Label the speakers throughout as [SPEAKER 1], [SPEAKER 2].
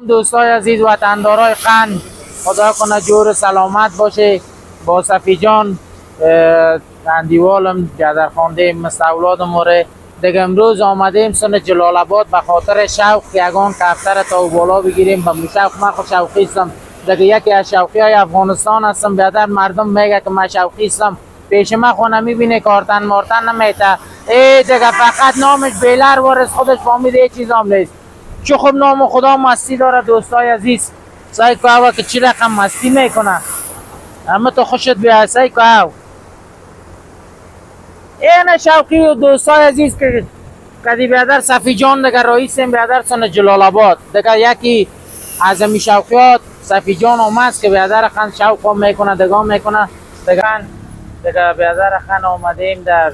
[SPEAKER 1] دوستای عزیز وطندارای قند خدا کنه جور سلامت باشه. با صفی جان اندیوالم جدر خانده مستولاد موره دیگه امروز آمدیم سن جلال آباد به خاطر شوق یگان کفتر تا بالا بگیریم. به مشوق من خود شوقی هستم. دیگه یکی از شوقی های افغانستان هستم. بیادر مردم میگه که من شوقی هستم. پیش من خونه می‌بینه کارتن مارتن نمیته ای دیگه فقط نامش بیلر وارس خودش فهمیده یه چیز هم نیست. چه خب نام خدا مستی داره دوستای عزیز. سعی که که چی رقم مستی می‌کنه. اما تو خوشت بیاد سعی که این شوقی و دوستای عزیز که کدی بیادر صفی جان دیگه رئیسیم بیادر سن جلال آباد. دیگه یکی از امی شوقیات صفی جان آمد که بیادر خان شوق می‌کنه دیگه می‌کنه. دیگه دیگه بیادر خان آمدیم در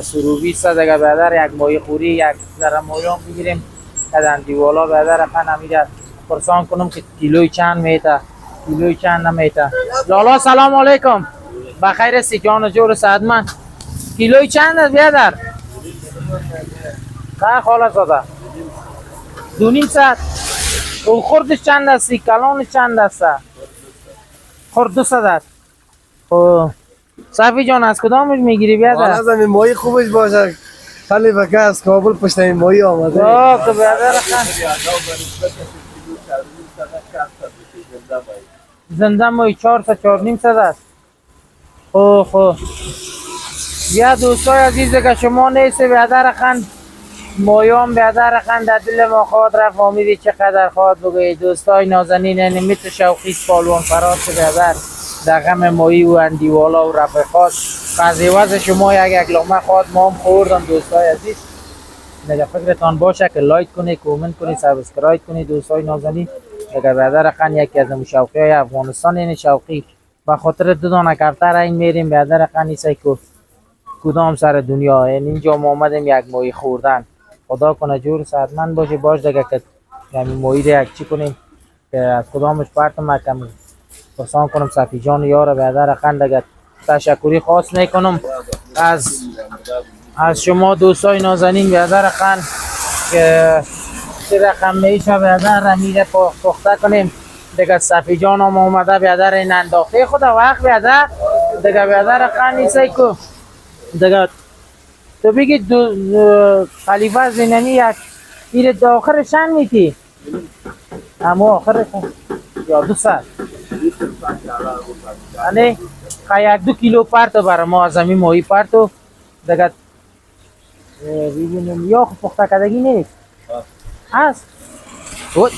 [SPEAKER 1] سروبی دیگه بیادر یک ماهی خوری یک ذره مایان بگیریم. کدن دیوالا بیادر خان امیده پرسان کنم که کیلوی چند میته کیلوی چند نمیته لالا سلام علیکم. بخیر سی جان و جور سعدمند کیلوی چند است بیادر؟ که خاله زاده دو نیم ساعت. او خوردش چند است؟ کلانش چند است؟ خورد دو صد است. خب. صفی جان از کدامش می‌گیری بیادر؟
[SPEAKER 2] والا زمین ماهی خوبش باشه. خیلی بکه از کابل پشت این ماهی آمده.
[SPEAKER 1] آه که بیادر خان. زنده مایی چهار تا چهار نیم صد است. خب خب. بیا دوستای عزیز که شما نیست بیادر خان. مایان بیادر خان در دل ما خواهد رفت. آمیدی چقدر خواهد بگوید دوستای نازنین نمیت شوقی پالوان فراز بیادر در غم مایی و اندیوالا و رفقات قضیوز شما یک یک لامه خواهد ما هم خوردم دوستای عزیز. دیگه فکرتان باشه که لایک کنی کومنت کنی سابسکرایب کنی دوستای نازنین. دیگه برادر خان یکی از شوقی های افغانستان این شوقی به خاطر دو دانه کفتر این میریم برادر خان ایسای که کدام سر دنیا یعنی اینجا ما آمدیم یک ماهی خوردن. خدا کنه جور صحتمند باشه. باش دیگه که همین ماهی یک چی کنیم که از کدامش پرت مکم پرسان کنم صفی جان یار برادر خان دیگه تشکری خاص می‌کنم از از شما دوستای نازنین برادر خان که چه رقم میشه بیادر را میره پخته کنیم. دیگه صفی جان هم آمده بیادر این انداخته. خود وقت بیادر دیگه بیادر خان نیسته که دیگه تو بگی دو خلیفه زینانی یک ایر آخرش چند میتی؟ اما آخرش یا دو سر. یعنی یک دو کیلو پرتو برای ما از همین ماهی پرتو. دیگه ببینیم یا خب پخته کدگی نیست؟ هست.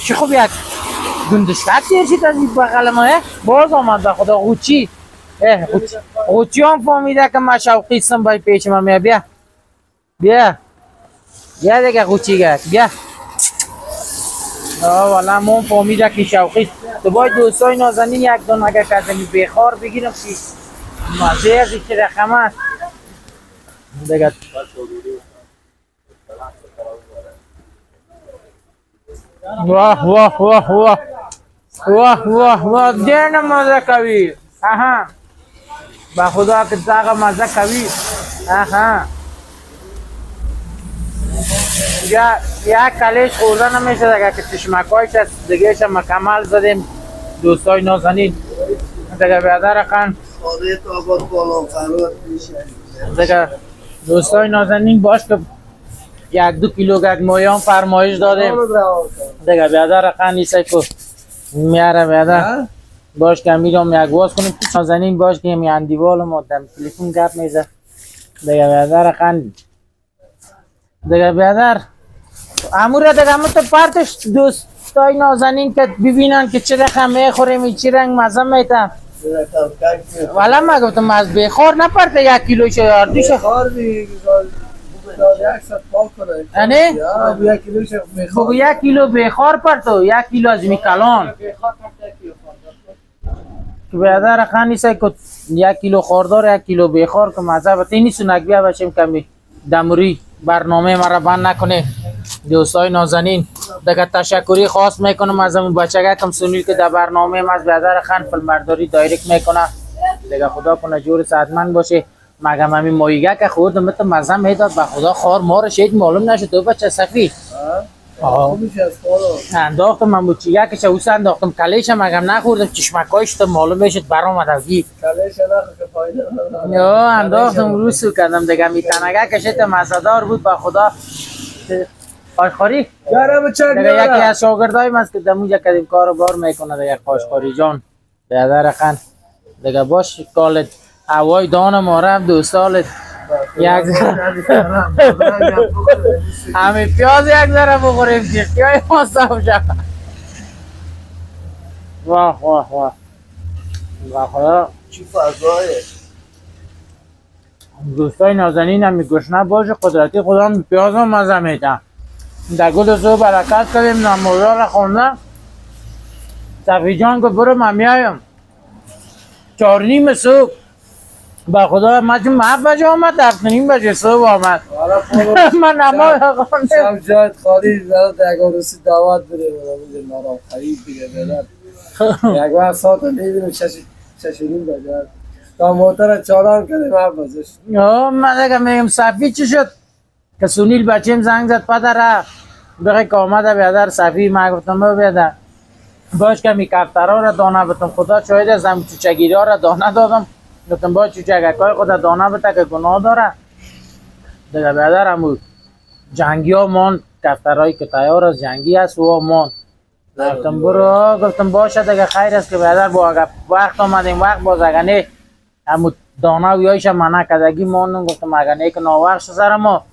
[SPEAKER 1] چی خوب یک گندشکت دیرشید از این بغل ما باز آمد به خدا. غوچی اه غوچی هم فهمیده که من شوقی هستم بای پیش من بیا بیا. بیا. بیا دیگه غوچی گرد بیا. والا من فهمیده که شوقی تو باید دوستای نازنین یک دون اگر کردنی بخار بگیرم که مزه از این که رقم است دیگه واه واه واه واه واه واه واه دین مزه کوي آها. با خدا که داغه مزه کوي آها. یا یا کلیش خوردن نمیشه دیگه که چشمکایش از دیگه مکمل زدیم. دوستای نازنین. دیگه بیادر
[SPEAKER 2] میشه.
[SPEAKER 1] دیگه دوستای نازنین باش که یک دو کیلو گگ مایان فرمایش دادیم دیگه بیادر خانی سیکو میاره بیادر باش که میرم یک باز کنیم. نازنین باش که می اندیوال ما دم تلفن گپ میزه دیگه بیادر خان. دیگه بیادر امور دیگه همون تو پرتش دوستای نازنین که ببینن که چه رقم می‌خوریم چی رنگ مزه میتم والا ما گفتم از بخور نپرته یک کیلو شو یار
[SPEAKER 2] بی
[SPEAKER 1] یعنی؟ بگو یک کیلو بخار پر تو یک کیلو از می کلان. که بیادر خانی سای که یک کیلو خوردار یک کیلو بخار که مزه بطی نیست نک بیا بشیم کمی دموری. برنامه مرا بند نکنه. دوستای نازنین دیگه تشکری خاص می‌کنم از اون بچگه کم سنیل که در برنامه از بیادر خان فیلمبرداری دایرکت می‌کنه. دیگه خدا کنه جور صحتمند باشه. مگم همین مایگه که خوردم مثل مزه می‌داد به خدا خار مار شید معلوم نشد. تو بچه صفی آه.
[SPEAKER 2] از
[SPEAKER 1] انداختم من بود. یکیش اوس انداختم. کلیشم اگم نخوردم چشمکایش تو معلوم می‌شد برام
[SPEAKER 2] کلش نخو که فایده
[SPEAKER 1] انداختم رو سو کردم دیگه. می تنگه کشت مزدار بود با خدا. قاشقاری
[SPEAKER 2] گرم چک
[SPEAKER 1] یکی. از شاگردای من که دموجا کدیم کارو بار می‌کنه دیگه قاشقاری جان. بیادر خان دیگه باش کالت. هوای دان مارم دو سالت یک همه پیاز یک ذره بخوریم دیختی های ما صاف شد واه واه واه و خدا
[SPEAKER 2] چی فضایه
[SPEAKER 1] دوستای نازنین هم گشنه باشه قدرتی خدا هم پیاز هم مزه میتن در گل صبح برکت کردیم نمازا را خونده صفی جان که برو من میایم نیم صبح با خدا من چون هفت بجه آمد در نیم بجه صبح آمد. من نماز خونده
[SPEAKER 2] شب جایت خالی یک روسی دعوت بده بده بده مرام خرید دیگه بده یک وقت ساعت می‌بینیم شش نیم بجه. تا موتر چالان کردیم بزش
[SPEAKER 1] یا من دیگه میگم صفی چی شد؟ که سونیل بچیم زنگ زد پدر بگه که آمده بیادر صفی من گفتم بیادر باش که می کفترها را دانه بتم. خدا شاید از هم چوچگیری ها را دانه دادم. گفتم باش چوچگک های خدا دانه بته که گناه داره دیگه بیادر هم بود جنگی ها مان کفترهایی که تیار از جنگی است و مان گفتم برو گفتم باشه دیگه خیر است که بیادر با اگر وقت آمدیم وقت باز اگر نه همون دانه و یایش هم منع کردگی ماندم گفتم اگر نه که ناوقت سر ما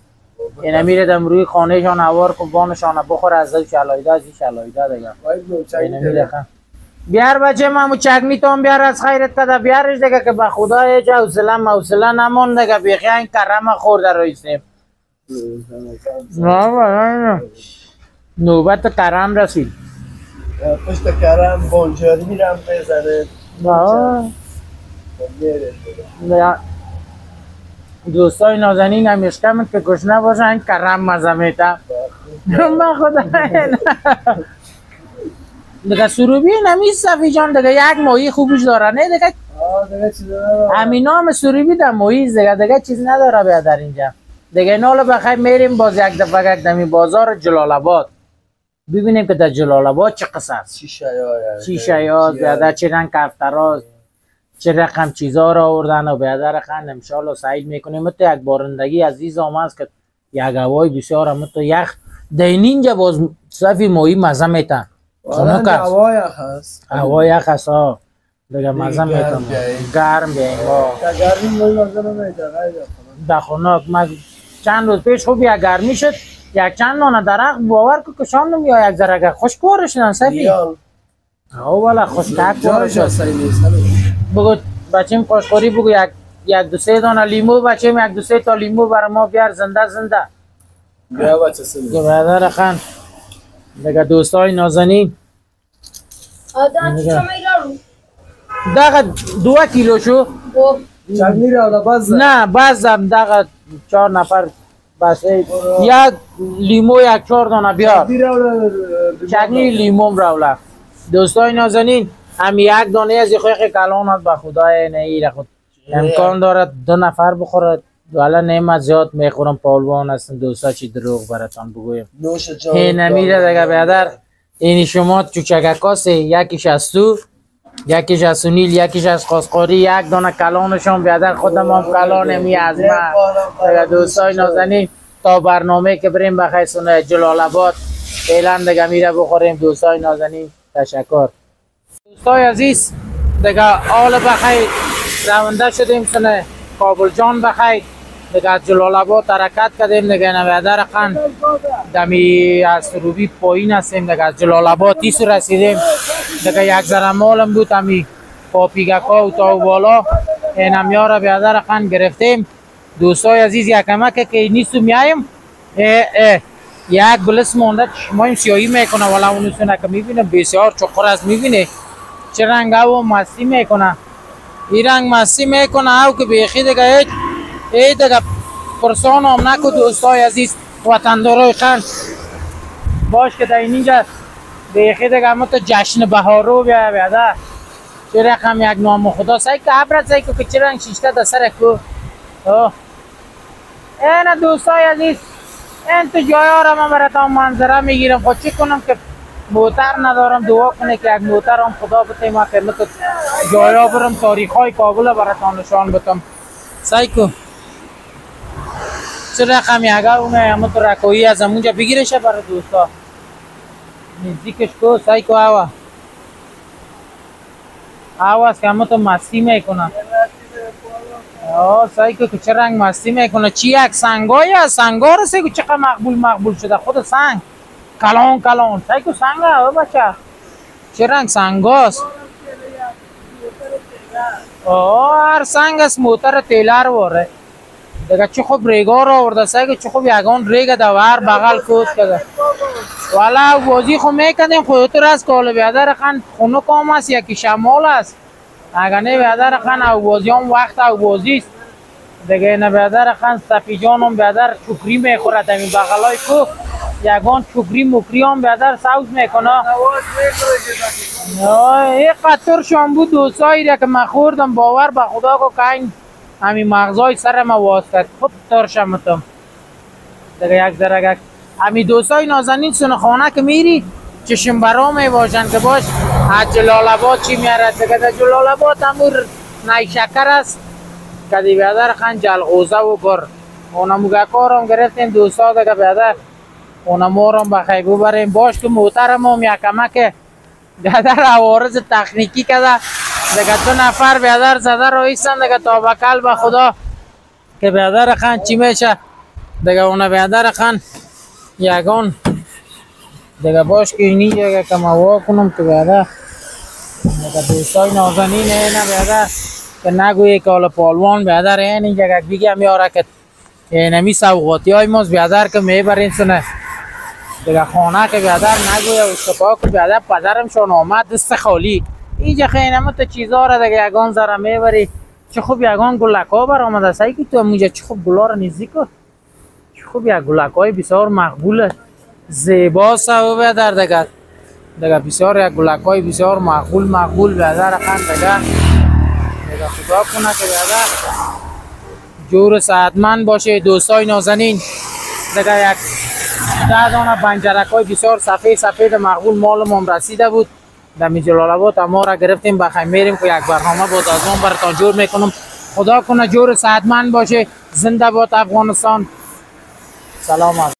[SPEAKER 1] اینا میره دم روی خانه شان اوار کن بانشان بخور از دل شلایده از این شلایده دیگه اینا میره خان بیار بچه مامو چکنی تو هم بیار از خیرت کده. بیارش دیگه که به خدا هیچ حوصله موصله نمون دیگه. بیخی این کرم خورده نه نوبت کرم رسید.
[SPEAKER 2] پشت کرم بانجاری میرم بزنه.
[SPEAKER 1] دوستای نازنین همیشه کمت که گشنه باشن این کرم مزه میته من خدا دیگه سروبی نمی صفی جان دیگه یک ماهی خوبش داره. نه دیگه. همین نام سروبی در ماهی دیگه دیگه چیز نداره بیا در اینجا. دیگه نال بخیر میریم باز یک دفعه یک دمی بازار جلال آباد ببینیم که در جلال آباد چه قصه است.
[SPEAKER 2] چی شاید
[SPEAKER 1] چی بیادر چه رنگ کفتراست چه رقم چیزا را آوردن و بیادر خند امشالله سعید می‌کنیم تو یک بارندگی عزیز آمد که یک هوای بسیار هم تو یخ دینینجا باز صفی ماهی مزه میتن. خنک است
[SPEAKER 2] هوای هست.
[SPEAKER 1] هوا یخ است ها دیگه مزه
[SPEAKER 2] دیگه گرم
[SPEAKER 1] ها.
[SPEAKER 2] تا گرمی موی مزه نمیده
[SPEAKER 1] در خونه من چند روز پیش خوب یک گرمی شد. یک چند نانه درخت باور که کشاندم یا یک ذره خوش کار شدن
[SPEAKER 2] ریال
[SPEAKER 1] او والا خوش کار
[SPEAKER 2] جایش
[SPEAKER 1] شد بگو بچیم قاشقاری بگو. یک یک دو سه دانه لیمو بچیم یک دو سه تا لیمو برای ما بیار. زنده زنده.
[SPEAKER 2] بیا بچه
[SPEAKER 1] برادر خان. دیگه دوستای نازنین.
[SPEAKER 3] آدم
[SPEAKER 1] نگه.
[SPEAKER 3] چه میرارو
[SPEAKER 1] دقیقه دو کیلو شو.
[SPEAKER 3] خب.
[SPEAKER 1] نه بعضم دقیقه چهار نفر بس یک لیمو یک چهار دانه بیار. چکنی لیموم راولا دوستای نازنین هم یک دانه از خوی کلان است به خدای نه خود. امکان دارد دو نفر بخورد. والا نعمت زیاد می‌خورم پالوان هستن دوستا چی دروغ براتان بگویم.
[SPEAKER 2] نوش جان
[SPEAKER 1] هی نمیره دیگه بیادر این شما چوچککاس یکیش از تو یکیش از سونیل یکیش از خاسقاری یک دانه کلانشان. بیادر خودم هم کلان می از من دوستای نازنین تا برنامه که بریم بخیر سونه جلال آباد فعلا دیگه میره بخوریم. دوستای نازنین تشکر. دوستای عزیز دیگه آل بخیر. رونده شدیم سونه کابل جان بخیر. دیگه از جلال حرکت کردیم دیگه نویدر قند دمی از سروبی پایین هستیم دیگه از جلال آباد تیسو رسیدیم. دیگه یک ذره مالم بود همی پاپیگکا و تا و بالا. این همیا را بیادر گرفتیم. دوستای عزیز یک کمک که نیستو میایم. اه اه. یک گلس مونده چشمایم سیاهی می‌کنه. اونو سونه که می‌بینه. بسیار چقر است می‌بینه. چه رنگ او مستی می‌کنه. این رنگ مستی می‌کنه. او که بیخی دیگه هیچ دیگه پرسان هم نکو دوستای عزیز وطندارای خان باش که در اینجا بیخی دیگه همه تو جشن بهارو بیا بیاده چه رقم یک نام خدا؟ سعی که عبرت سعی که چه رنگ شیشته در سر کو. این دوستای عزیز این تو جایا را من منظره می‌گیرم. خود چی کنم که موتر ندارم؟ دعا کنه که یک موتر هم خدا بته ما خدمت جایا برم تاریخ های کابل براتان نشان بتم سایکو چه رقمی؟ اگر اونه همه تو رکویی از همونجا بگیرشه برای دوستا. نزدیکش کو سایکو آوا آواز که همه تو مستی می‌کنن. آه سایکو که چه رنگ مستی می‌کنه؟ چی یک سنگای از سنگا رو سیکو چقدر مقبول مقبول شده؟ خود سنگ. کلان کلان. سایکو سنگ ها بچه. چه رنگ؟ سنگاست آه هر سنگ است موتر تیلر واره. دیگه چه خوب ریگا رو آورده سایکو چه خوب یگان ریگ دوار بغل کود کده والا بازی خو می‌کنیم خودتر از کال بیادر خان خونو کام است یکی شمال است. اگر نه بیادر خان او بازی هم وقت او است. دیگه نه بیادر خان صفی جان هم بیادر چکری می‌خورد همین بغلای کو. یگان چکری مکری هم بیادر سوز می‌کنه. این قطر شامبو دوستایی را که من خوردم باور به خدا که همین مغزای سر ما واسطه خود ترشمتم دیگه یک ذره امی دوستای نازنین سنخانه که میری چشم برا می باشن که باش از جلال چی میارد دیگه در جلال آباد امور نای شکر است که دی بیادر خان جلغوزه و گر اونا موگکارم گرفتیم دوستا دیگه بیادر اونا مورم بخی ببریم باش که موترم هم یکمه بیادر عوارض تکنیکی کده دیگه دو نفر بیادر زده رو ایستن دیگه تا به خدا که بیادر خان چی میشه؟ دیگه اونا بیادر خان یگان دیگه باش که اینی دیگه که ما کنم که بیاده دیگه دوستای نازنین اینه بیاده که نگویه که حالا پالوان بیادر این دیگه بگم یاره که اینمی سوقاتی های ماست. بیادر که می‌برین سنه. دیگه خانه که بیادر نگویه استفا که بیادر پدرم شان آمد دست خالی. اینجا خیلی تو چیزا را دیگه یگان زره می‌بری. چه خوب یگان گلک ها بر آمده. سایی که تو اونجا چه خوب گلا را نزدیک خوب یک گلک های بسیار مقبول زیبا و در دگر دیگه بسیار یک گلک های بسیار مقبول مقبول به در خان دیگه. دیگه خدا کنه که بیادر. جور صحتمند باشه. دوستای نازنین. دیگه یک ده دانه بنجرک های بسیار سفید سفید مقبول مال ما رسیده بود. در جلال آباد. ما را گرفتیم بخیر میریم که یک برنامه بود. از اون براتان جور می‌کنم. خدا کنه جور صحتمند باشه. زنده باد افغانستان. سلام